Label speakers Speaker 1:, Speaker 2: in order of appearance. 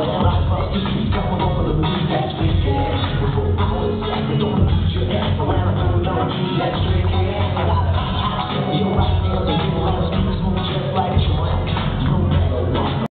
Speaker 1: whenever I fucking